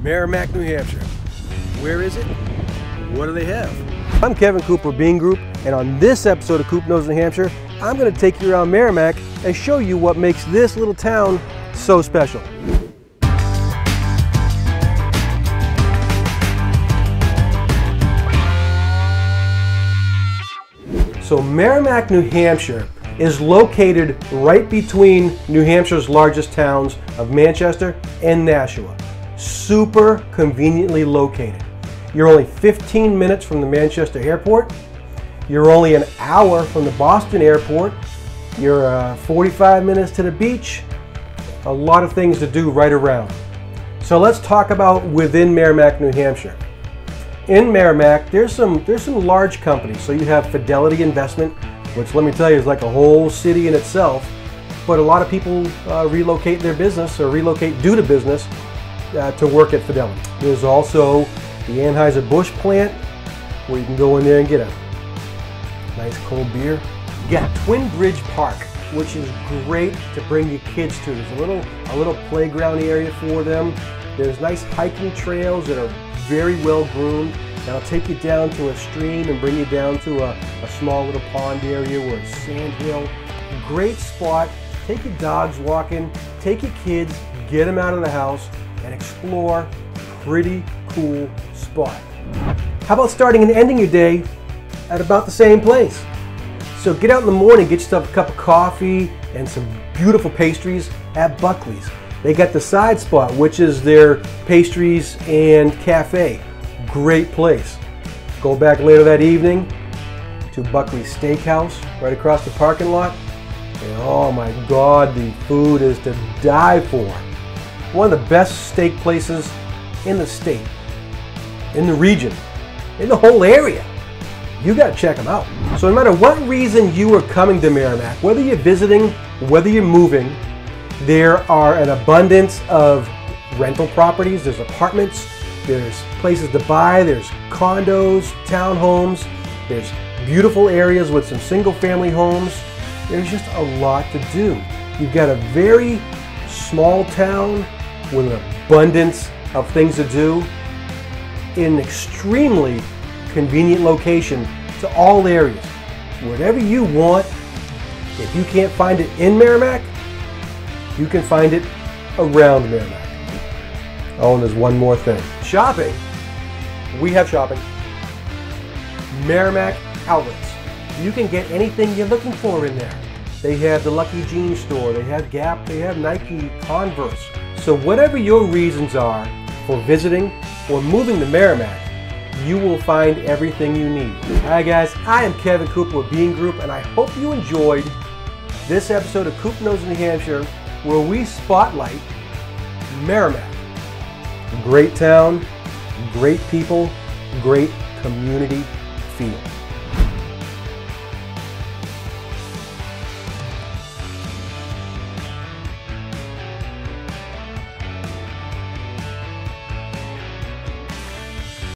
Merrimack, New Hampshire. Where is it? What do they have? I'm Kevin Cooper, Bean Group, and on this episode of Coop Knows New Hampshire, I'm going to take you around Merrimack and show you what makes this little town so special. So Merrimack, New Hampshire is located right between New Hampshire's largest towns of Manchester and Nashua. Super conveniently located. You're only 15 minutes from the Manchester airport. You're only an hour from the Boston airport. You're uh, 45 minutes to the beach. A lot of things to do right around. So let's talk about within Merrimack, New Hampshire. In Merrimack, there's some there's some large companies. So you have Fidelity Investment, which let me tell you is like a whole city in itself. But a lot of people uh, relocate their business or relocate due to business uh, to work at Fidelity. There's also the Anheuser-Busch plant where you can go in there and get a nice cold beer. You got Twin Bridge Park, which is great to bring your kids to. There's a little a little playground area for them. There's nice hiking trails that are very well groomed. That'll take you down to a stream and bring you down to a, a small little pond area where it's sand hill. Great spot. Take your dogs walking, take your kids, get them out of the house, and explore. Pretty cool spot. How about starting and ending your day at about the same place? So get out in the morning, get yourself a cup of coffee and some beautiful pastries at Buckley's. They got the side spot, which is their pastries and cafe. Great place. Go back later that evening to Buckley's Steakhouse right across the parking lot. And oh my God, the food is to die for. One of the best steak places in the state, in the region, in the whole area. You got to check them out. So no matter what reason you are coming to Merrimack, whether you're visiting, whether you're moving, there are an abundance of rental properties. There's apartments, there's places to buy, there's condos, townhomes, there's beautiful areas with some single family homes. There's just a lot to do. You've got a very small town with an abundance of things to do in an extremely convenient location to all areas. Whatever you want, if you can't find it in Merrimack, you can find it around Merrimack. Oh, and there's one more thing. Shopping. We have shopping. Merrimack Outlets. You can get anything you're looking for in there. They have the Lucky Jeans store, they have Gap, they have Nike, Converse. So whatever your reasons are for visiting or moving to Merrimack, you will find everything you need. Hi guys, I am Kevin Cooper with Bean Group and I hope you enjoyed this episode of Coop Knows New Hampshire where we spotlight Merrimack. Great town, great people, great community feel.